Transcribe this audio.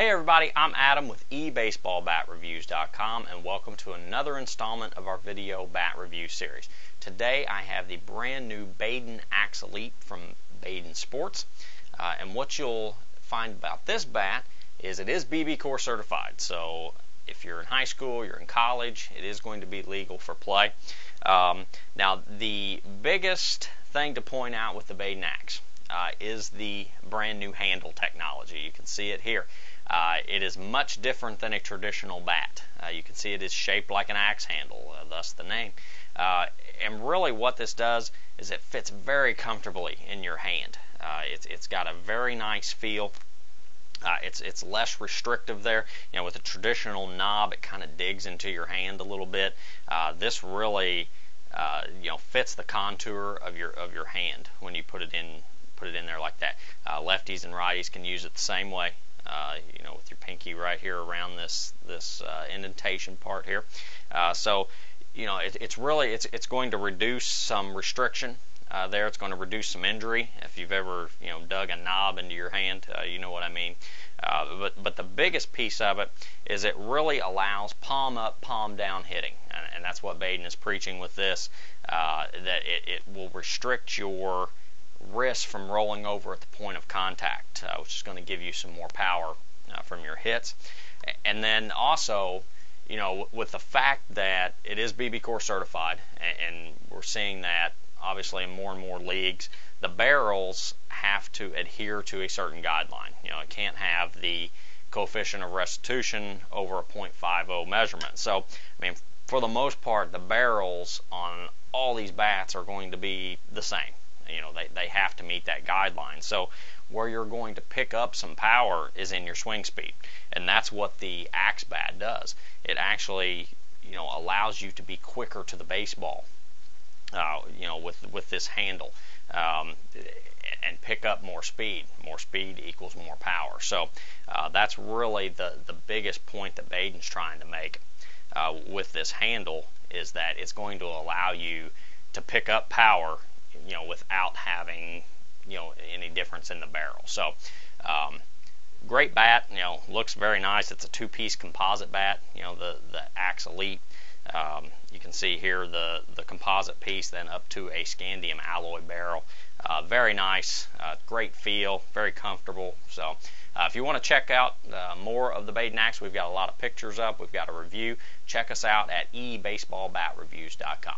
Hey everybody, I'm Adam with eBaseballBatReviews.com and welcome to another installment of our video bat review series. Today I have the brand new Baden Axe Elite from Baden Sports. Uh, and what you'll find about this bat is it is BBCOR certified. So if you're in high school, you're in college, it is going to be legal for play. Um, now the biggest thing to point out with the Baden Axe uh, is the brand new handle technology. You can see it here. Uh, it is much different than a traditional bat. Uh, you can see it is shaped like an axe handle, uh, thus the name. Uh, and really, what this does is it fits very comfortably in your hand. Uh, it's, it's got a very nice feel. Uh, it's it's less restrictive there. You know, with a traditional knob, it kind of digs into your hand a little bit. this really, you know, fits the contour of your of your hand when you put it in put it in there like that. lefties and righties can use it the same way uh, you know, with your pinky right here around this this uh, indentation part here. Uh, so, you know, it, it's really it's it's going to reduce some restriction uh, there. It's going to reduce some injury. If you've ever you know dug a knob into your hand, uh, you know what I mean. Uh, but but the biggest piece of it is it really allows palm up, palm down hitting, and, and that's what Baden is preaching with this. Uh, that it, it will restrict your wrist from rolling over at the point of contact, uh, which is going to give you some more power uh, from your hits. And then also, you know, with the fact that it is BBCOR certified, and, and we're seeing that obviously in more and more leagues, the barrels have to adhere to a certain guideline. You know, it can't have the coefficient of restitution over a 0.50 measurement. So, I mean, for the most part, the barrels on all these bats are going to be the same. You know, they, they have to meet that guideline. So where you're going to pick up some power is in your swing speed. And that's what the axe bat does. It actually, you know, allows you to be quicker to the baseball. Uh, you know, with with this handle, um, and pick up more speed. More speed equals more power. So uh, that's really the the biggest point that Baden's trying to make uh, with this handle is that it's going to allow you to pick up power you know, without having, you know, any difference in the barrel. So, um, great bat, you know, looks very nice. It's a two-piece composite bat, you know, the, the Axe Elite. Um, you can see here the, the composite piece, then up to a scandium alloy barrel. Uh, very nice, uh, great feel, very comfortable. So, uh, if you want to check out uh, more of the Baden Axe, we've got a lot of pictures up. We've got a review. Check us out at ebaseballbatreviews.com.